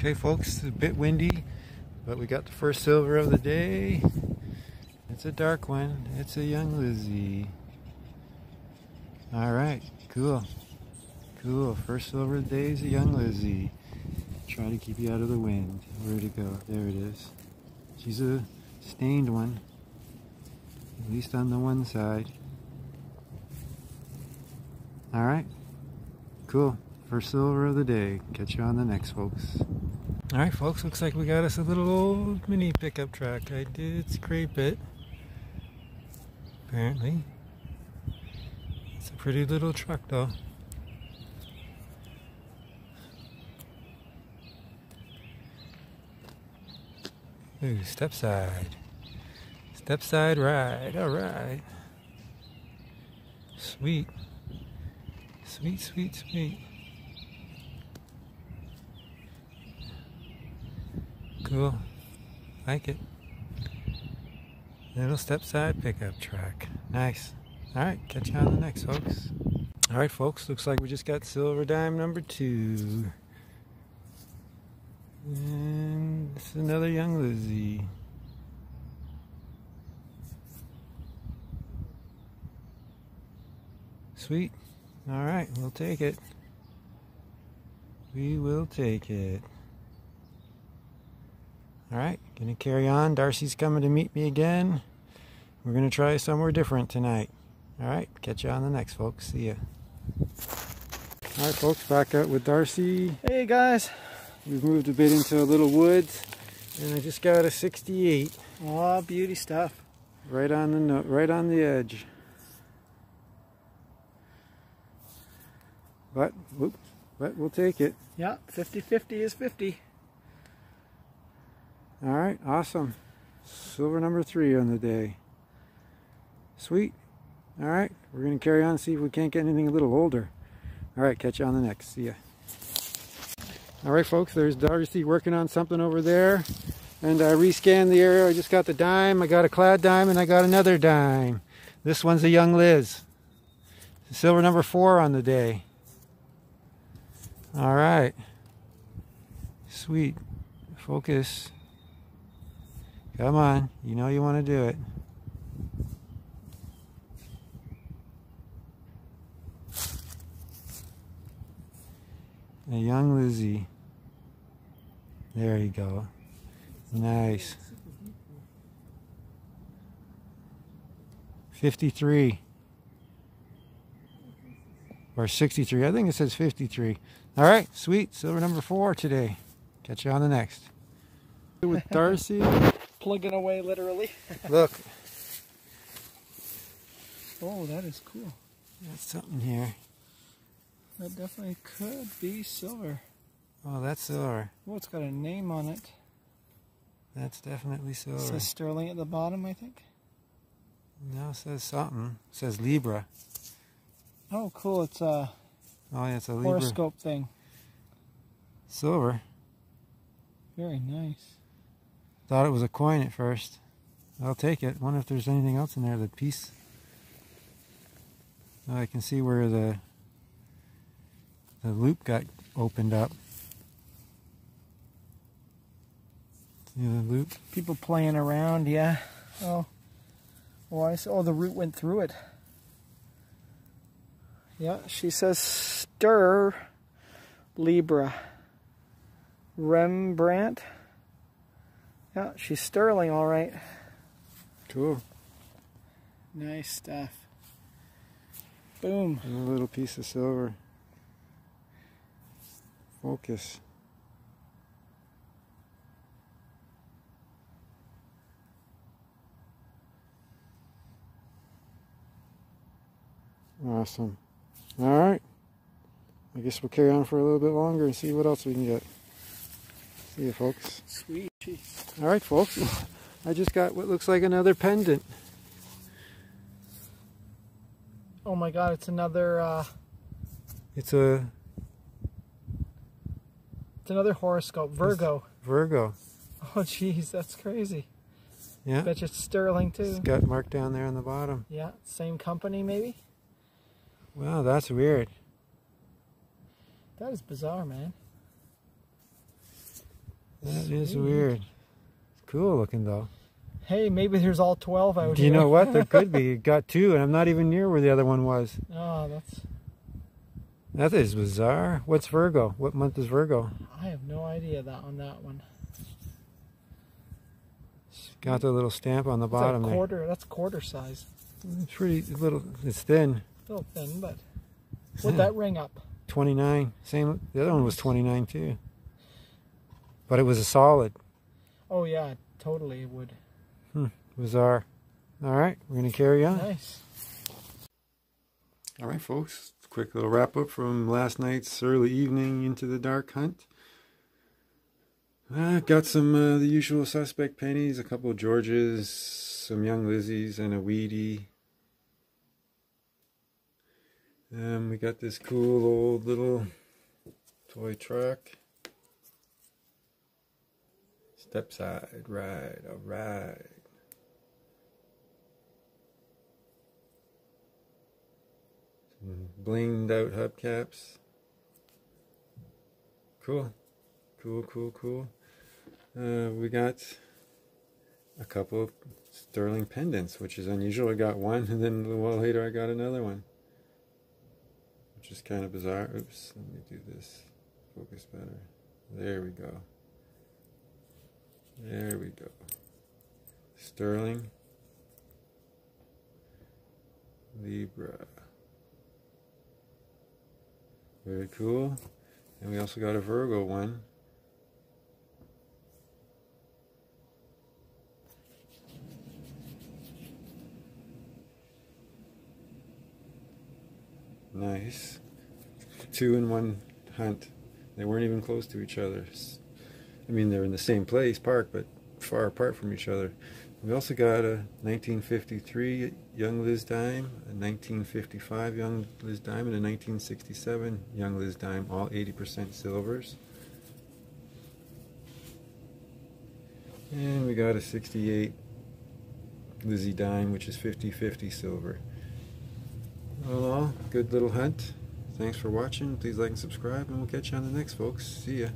Okay, folks, it's a bit windy, but we got the first silver of the day. It's a dark one. It's a young Lizzie. All right, cool. Cool. First silver of the day is a young Lizzie. Try to keep you out of the wind. Where'd it go? There it is. She's a stained one, at least on the one side. All right, cool. First silver of the day. Catch you on the next, folks. All right, folks, looks like we got us a little old mini pickup truck. I did scrape it, apparently. It's a pretty little truck, though. Ooh, step side. Step side ride. All right. Sweet. Sweet, sweet, sweet. Cool. Like it. Little step side pickup truck. Nice. Alright, catch you on the next, folks. Alright, folks, looks like we just got silver dime number two. And this is another young Lizzie. Sweet. Alright, we'll take it. We will take it. Alright, gonna carry on. Darcy's coming to meet me again. We're gonna try somewhere different tonight. Alright, catch you on the next, folks. See ya. Alright, folks, back out with Darcy. Hey, guys. We've moved a bit into a little woods, and I just got a 68. Oh, beauty stuff. Right on the no right on the edge. But, whoop, but we'll take it. Yeah, 50-50 is 50. All right, awesome. Silver number three on the day. Sweet. All right, we're going to carry on and see if we can't get anything a little older. All right, catch you on the next. See ya. All right, folks, there's Darcy working on something over there. And I rescanned the area. I just got the dime. I got a clad dime, and I got another dime. This one's a young Liz. Silver number four on the day. All right. Sweet. Focus. Come on, you know you want to do it. A young Lizzie. There you go. Nice. 53. Or 63. I think it says 53. All right, sweet. Silver number four today. Catch you on the next. With Darcy plugging away literally. Look. Oh, that is cool. That's something here. That definitely could be silver. Oh, that's silver. Oh, it's got a name on it. That's definitely silver. It says sterling at the bottom, I think. No, it says something. It says Libra. Oh, cool. It's a oh, yeah, it's a Libra. horoscope thing. Silver. Very nice. Thought it was a coin at first. I'll take it. Wonder if there's anything else in there. The piece. I can see where the the loop got opened up. See the loop? People playing around, yeah. Oh. Oh, I saw. Oh, the root went through it. Yeah, she says stir Libra. Rembrandt. Yeah, she's sterling all right. Cool. Nice stuff. Boom. And a little piece of silver. Focus. Awesome. All right. I guess we'll carry on for a little bit longer and see what else we can get. See you, folks. Sweet. All right, folks. I just got what looks like another pendant. Oh my God! It's another. Uh, it's a. It's another horoscope. Virgo. Virgo. Oh, jeez, that's crazy. Yeah. Bet you it's sterling too. It's got marked down there on the bottom. Yeah, same company maybe. Wow, that's weird. That is bizarre, man. That is weird. It's cool looking though. Hey, maybe there's all 12 out Do here. you know what? There could be. Got two, and I'm not even near where the other one was. Oh, that's. That is bizarre. What's Virgo? What month is Virgo? I have no idea that on that one. Got the little stamp on the It's bottom a there. quarter. That's quarter size. It's pretty little. It's thin. A little thin, but would that ring up? 29. Same. The other one was 29 too. But it was a solid. Oh yeah, totally it would. Hmm, bizarre. All right, we're gonna carry on. Nice. All right, folks. Quick little wrap up from last night's early evening into the dark hunt. Uh, got some uh, the usual suspect pennies, a couple of Georges, some young Lizzies, and a Wheatie. Um, we got this cool old little toy truck. Step side ride, all right. blinged out hubcaps. Cool. Cool, cool, cool. Uh, we got a couple of sterling pendants, which is unusual. I got one, and then a while later I got another one. Which is kind of bizarre. Oops, let me do this. Focus better. There we go. There we go. Sterling. Libra. Very cool. And we also got a Virgo one. Nice. Two in one hunt. They weren't even close to each other. I mean, they're in the same place, park, but far apart from each other. We also got a 1953 Young Liz Dime, a 1955 Young Liz Dime, and a 1967 Young Liz Dime, all 80% silvers. And we got a 68 Lizzie Dime, which is 50-50 silver. All in all, good little hunt. Thanks for watching. Please like and subscribe, and we'll catch you on the next, folks. See ya.